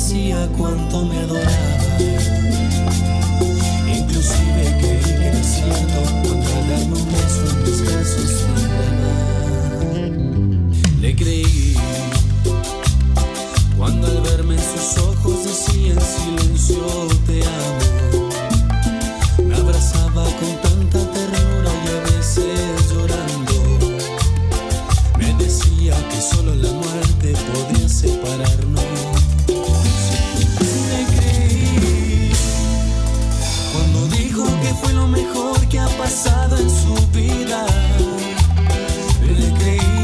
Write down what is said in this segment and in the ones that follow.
decía cuánto me adoraba. Inclusive creí que era cierto mejor que ha pasado en su vida. Le creí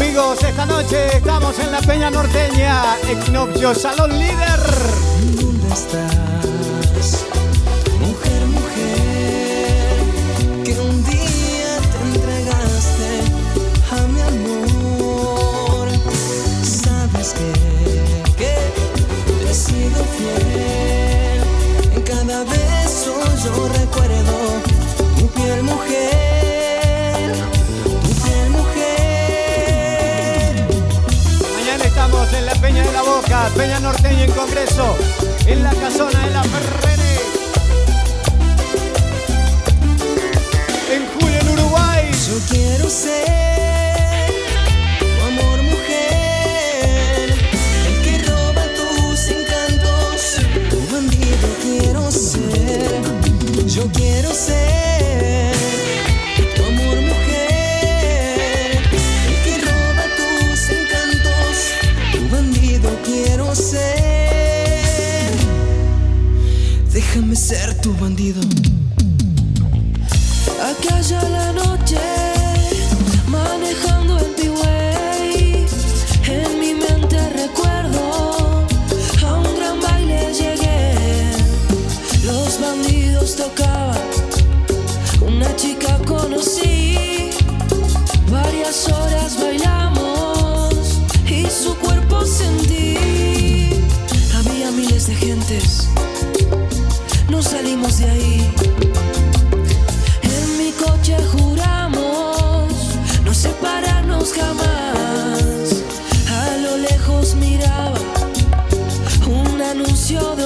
Amigos, esta noche estamos en la Peña Norteña, Equinoccio Salón Líder. ¿Dónde estás? Peña Norteña en Congreso, en la casona de la Ferrere. En julio en Uruguay. Yo quiero ser tu amor, mujer, el que roba tus encantos, tu bandido quiero ser. Yo quiero ser Déjame ser tu bandido. Acalla la noche, manejando en P-Way. En mi mente recuerdo, a un gran baile llegué. Los bandidos tocaban, una chica conocí. Varias horas bailamos y su cuerpo sentí. Había miles de gentes, no salimos de ahí. En mi coche juramos no separarnos jamás. A lo lejos miraba un anuncio.